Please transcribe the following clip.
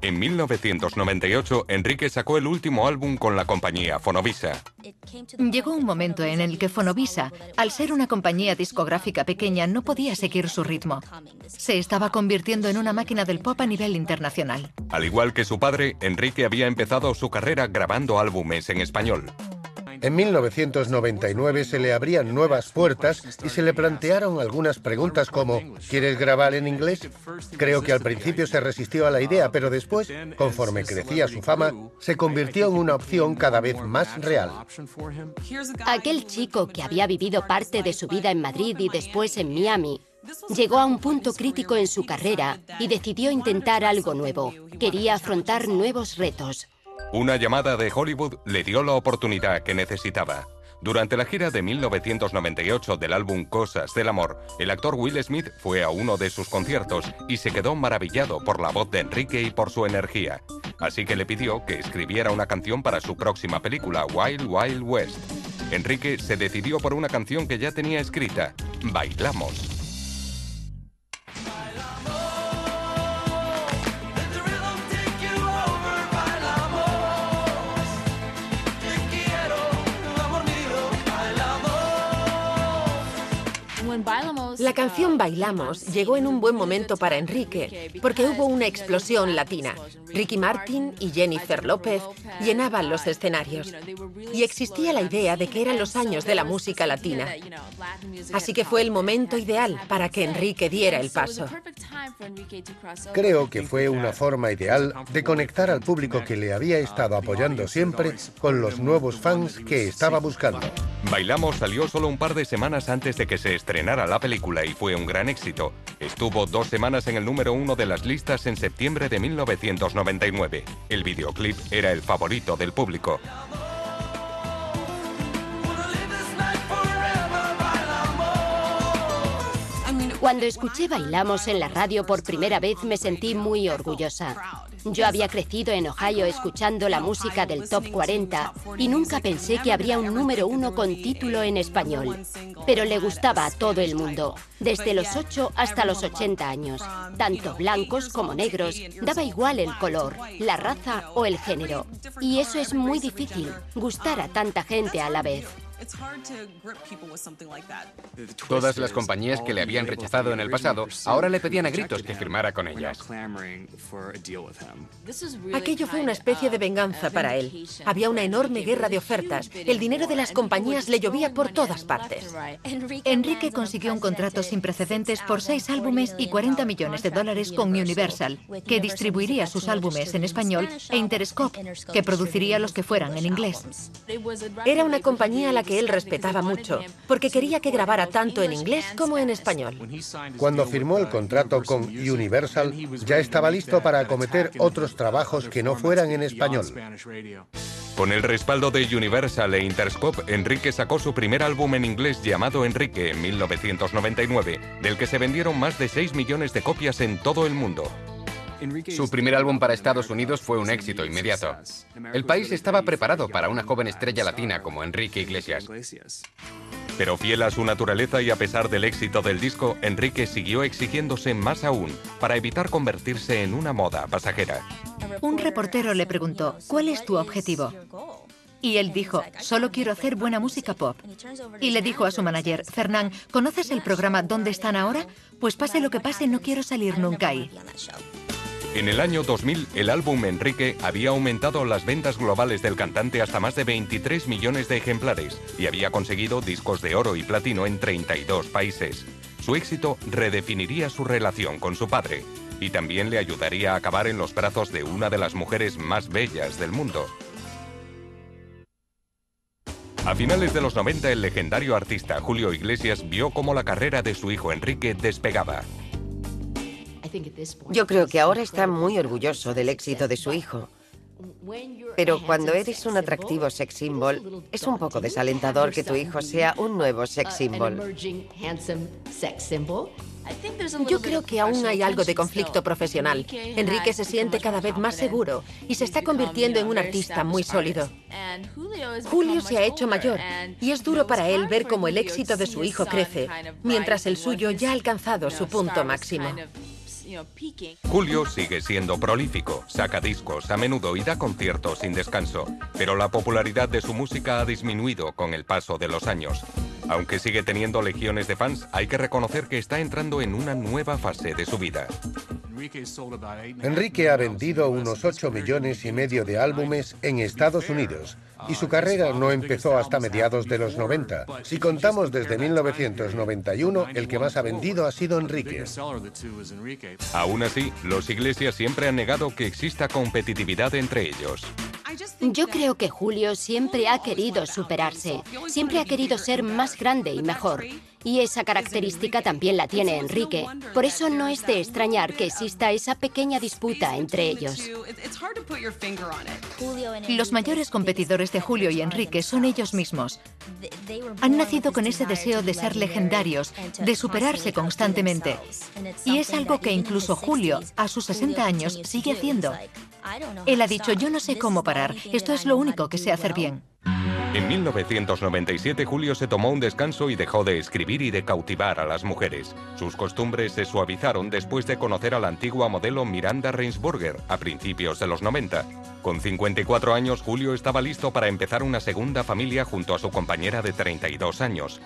En 1998, Enrique sacó el último álbum con la compañía Fonovisa. Llegó un momento en el que Fonovisa, al ser una compañía discográfica pequeña, no podía seguir su ritmo. Se estaba convirtiendo en una máquina del pop a nivel internacional. Al igual que su padre, Enrique había empezado su carrera grabando álbumes en español. En 1999 se le abrían nuevas puertas y se le plantearon algunas preguntas como ¿quieres grabar en inglés? Creo que al principio se resistió a la idea, pero después, conforme crecía su fama, se convirtió en una opción cada vez más real. Aquel chico que había vivido parte de su vida en Madrid y después en Miami, Llegó a un punto crítico en su carrera y decidió intentar algo nuevo. Quería afrontar nuevos retos. Una llamada de Hollywood le dio la oportunidad que necesitaba. Durante la gira de 1998 del álbum Cosas del Amor, el actor Will Smith fue a uno de sus conciertos y se quedó maravillado por la voz de Enrique y por su energía. Así que le pidió que escribiera una canción para su próxima película, Wild Wild West. Enrique se decidió por una canción que ya tenía escrita, Bailamos. La canción Bailamos llegó en un buen momento para Enrique, porque hubo una explosión latina. Ricky Martin y Jennifer López llenaban los escenarios. Y existía la idea de que eran los años de la música latina. Así que fue el momento ideal para que Enrique diera el paso. Creo que fue una forma ideal de conectar al público que le había estado apoyando siempre con los nuevos fans que estaba buscando. Bailamos salió solo un par de semanas antes de que se estrenara la película y fue un gran éxito. Estuvo dos semanas en el número uno de las listas en septiembre de 1999. El videoclip era el favorito del público. Cuando escuché Bailamos en la radio por primera vez me sentí muy orgullosa. Yo había crecido en Ohio escuchando la música del Top 40 y nunca pensé que habría un número uno con título en español. Pero le gustaba a todo el mundo, desde los 8 hasta los 80 años. Tanto blancos como negros, daba igual el color, la raza o el género. Y eso es muy difícil, gustar a tanta gente a la vez. Todas las compañías que le habían rechazado en el pasado ahora le pedían a gritos que firmara con ellas. Aquello fue una especie de venganza para él. Había una enorme guerra de ofertas. El dinero de las compañías le llovía por todas partes. Enrique consiguió un contrato sin precedentes por seis álbumes y 40 millones de dólares con Universal, que distribuiría sus álbumes en español, e Interscope, que produciría los que fueran en inglés. Era una compañía a la que él respetaba mucho, porque quería que grabara tanto en inglés como en español. Cuando firmó el contrato con Universal, ya estaba listo para acometer otros trabajos que no fueran en español. Con el respaldo de Universal e Interscope, Enrique sacó su primer álbum en inglés llamado Enrique en 1999, del que se vendieron más de 6 millones de copias en todo el mundo. Su primer álbum para Estados Unidos fue un éxito inmediato. El país estaba preparado para una joven estrella latina como Enrique Iglesias. Pero fiel a su naturaleza y a pesar del éxito del disco, Enrique siguió exigiéndose más aún para evitar convertirse en una moda pasajera. Un reportero le preguntó, ¿cuál es tu objetivo? Y él dijo, solo quiero hacer buena música pop. Y le dijo a su manager, Fernán, ¿conoces el programa ¿Dónde están ahora? Pues pase lo que pase, no quiero salir nunca ahí. En el año 2000, el álbum Enrique había aumentado las ventas globales del cantante hasta más de 23 millones de ejemplares y había conseguido discos de oro y platino en 32 países. Su éxito redefiniría su relación con su padre y también le ayudaría a acabar en los brazos de una de las mujeres más bellas del mundo. A finales de los 90, el legendario artista Julio Iglesias vio cómo la carrera de su hijo Enrique despegaba. Yo creo que ahora está muy orgulloso del éxito de su hijo. Pero cuando eres un atractivo sex symbol, es un poco desalentador que tu hijo sea un nuevo sex symbol. Yo creo que aún hay algo de conflicto profesional. Enrique se siente cada vez más seguro y se está convirtiendo en un artista muy sólido. Julio se ha hecho mayor y es duro para él ver cómo el éxito de su hijo crece, mientras el suyo ya ha alcanzado su punto máximo. Julio sigue siendo prolífico, saca discos a menudo y da conciertos sin descanso, pero la popularidad de su música ha disminuido con el paso de los años. Aunque sigue teniendo legiones de fans, hay que reconocer que está entrando en una nueva fase de su vida. Enrique ha vendido unos 8 millones y medio de álbumes en Estados Unidos y su carrera no empezó hasta mediados de los 90. Si contamos desde 1991, el que más ha vendido ha sido Enrique. Aún así, los Iglesias siempre han negado que exista competitividad entre ellos. Yo creo que Julio siempre ha querido superarse, siempre ha querido ser más grande y mejor. Y esa característica también la tiene Enrique. Por eso no es de extrañar que exista esa pequeña disputa entre ellos. Los mayores competidores de Julio y Enrique son ellos mismos. Han nacido con ese deseo de ser legendarios, de superarse constantemente. Y es algo que incluso Julio, a sus 60 años, sigue haciendo. Él ha dicho, yo no sé cómo parar, esto es lo único que sé hacer bien. En 1997 Julio se tomó un descanso y dejó de escribir y de cautivar a las mujeres. Sus costumbres se suavizaron después de conocer a la antigua modelo Miranda Reinsburger a principios de los 90. Con 54 años Julio estaba listo para empezar una segunda familia junto a su compañera de 32 años.